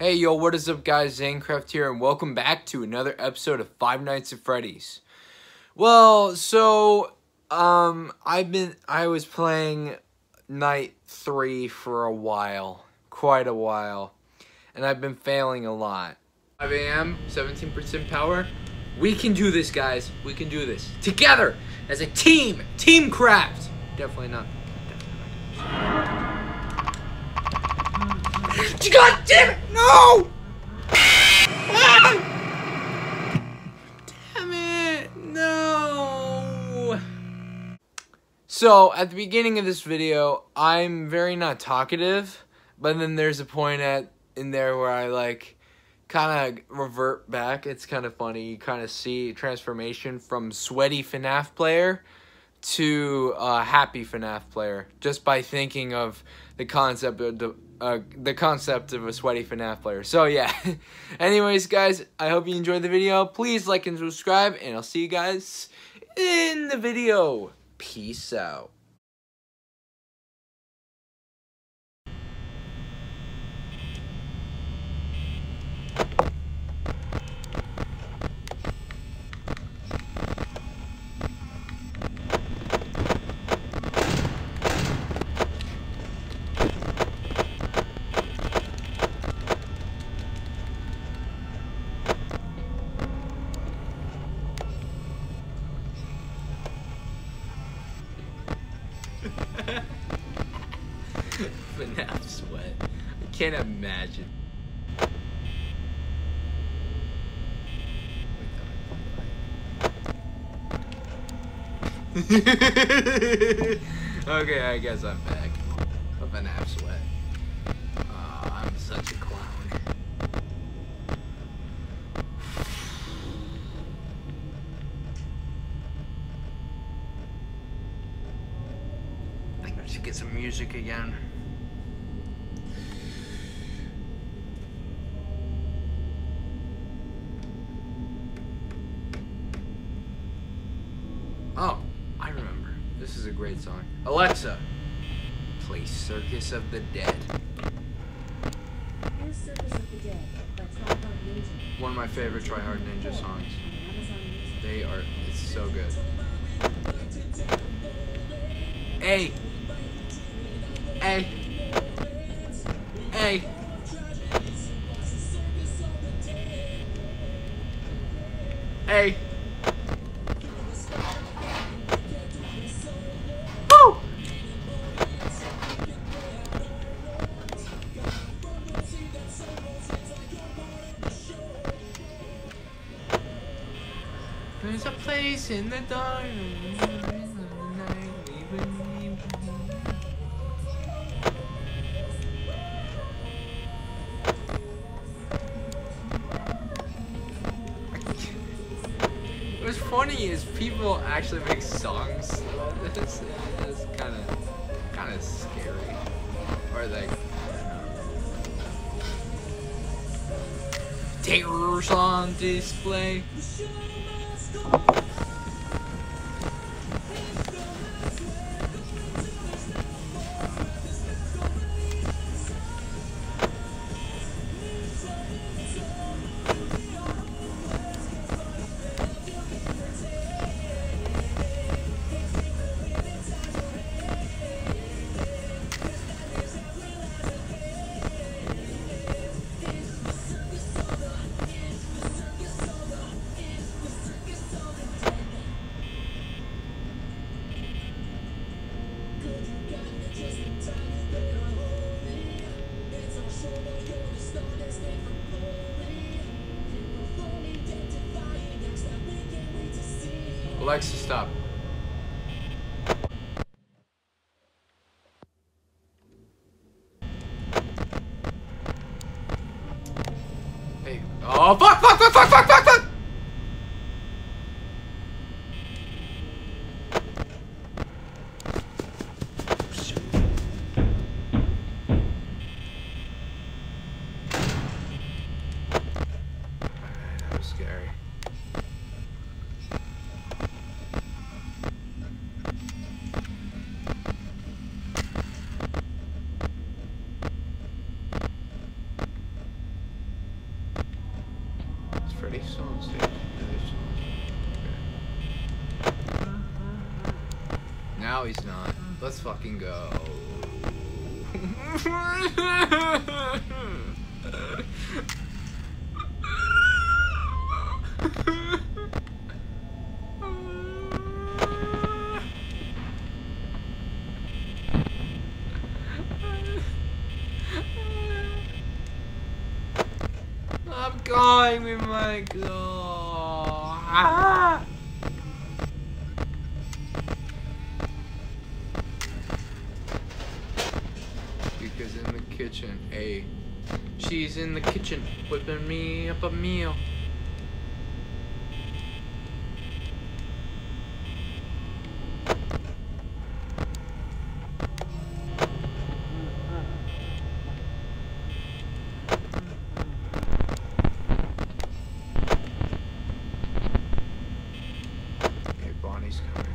Hey yo, what is up guys, Zanecraft here, and welcome back to another episode of Five Nights at Freddy's. Well, so, um, I've been, I was playing Night 3 for a while, quite a while, and I've been failing a lot. 5 a.m., 17% power. We can do this, guys. We can do this. Together, as a team, Team Craft. Definitely not. God damn it! No! Ah! Damn it! No! So, at the beginning of this video, I'm very not talkative, but then there's a point at in there where I like kind of revert back. It's kind of funny. You kind of see transformation from sweaty FNAF player to a happy FNAF player just by thinking of the concept of the, uh, the concept of a sweaty FNAF player. So yeah. Anyways, guys, I hope you enjoyed the video. Please like and subscribe, and I'll see you guys in the video. Peace out. FNAF sweat. I can't imagine. okay, I guess I'm back. FNAF sweat. I'm such a clown. Music again. Oh, I remember. This is a great song. Alexa, play Circus of the Dead. Here's Circus of the Dead by Try Hard Ninja. One of my favorite Try Hard Ninja songs. They are, it's so good. Hey! Hey! Hey! Hey! There's a place in the dark. Funny is people actually make songs. And It's kind of, kind of scary, or like, terrors on display. Alexa, stop. Hey. Oh, fuck, fuck, fuck, fuck, fuck, fuck, fuck! That was scary. Freddy's still on stage. Yeah, they're still on stage. Okay. Now he's not. Let's fucking go. I'm going with my girl. Kitchen, a she's in the kitchen whipping me up a meal. Bonnie's coming.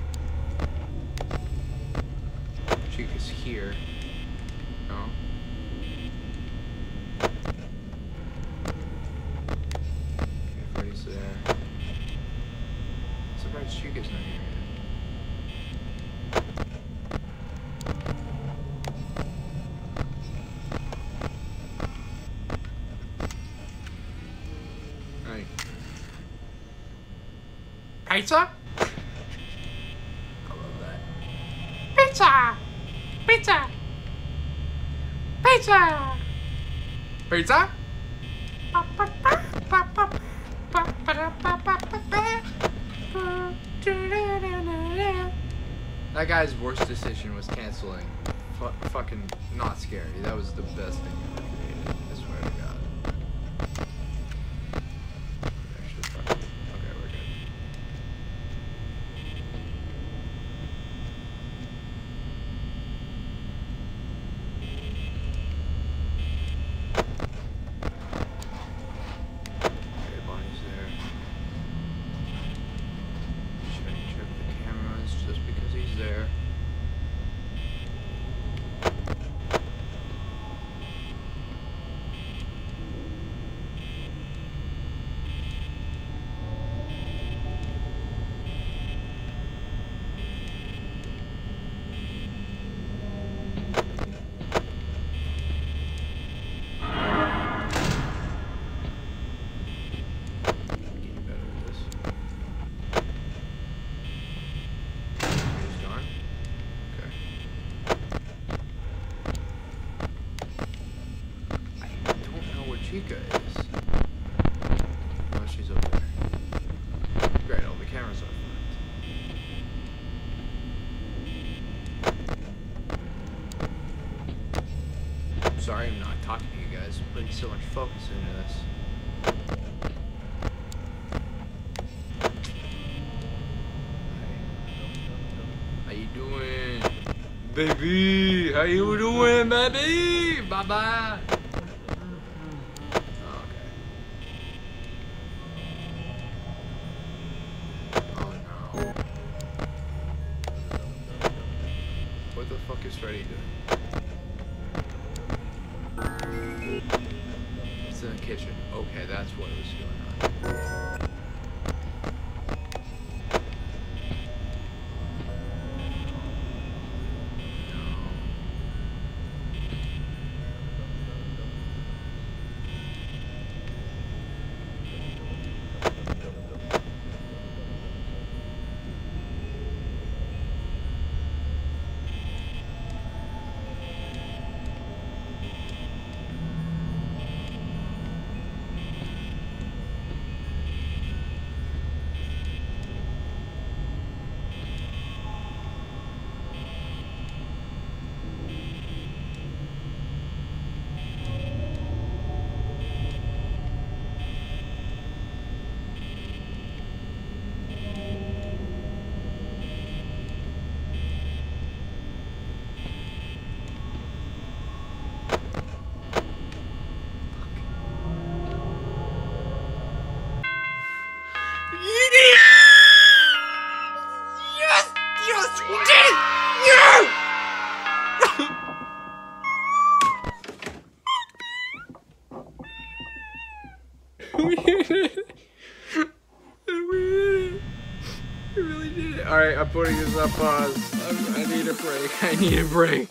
Chica's here. No. Okay, Freddy's there. Surprised Chica's not here yet. Right. Pizza? Pizza! Pizza! Pizza! Pizza? That guy's worst decision was canceling. Fu- fucking not scary. That was the best thing ever created. I swear to God. Actually, fuck. Okay, we're good. Okay, Bonnie's there. Should I check the cameras just because he's there? Getting better at this. He's gone. Okay. I don't know where Chica is. Oh, she's over there. Great, all the cameras are flipped. Sorry, I'm not talking to you guys. I'm putting so much focus into this. How you doing? Baby, how you doing, baby? Bye bye kitchen. Okay, that's what was going on. we did it. We did it. We really did it. All right, I'm putting this on pause. I'm, I need a break. I need a break.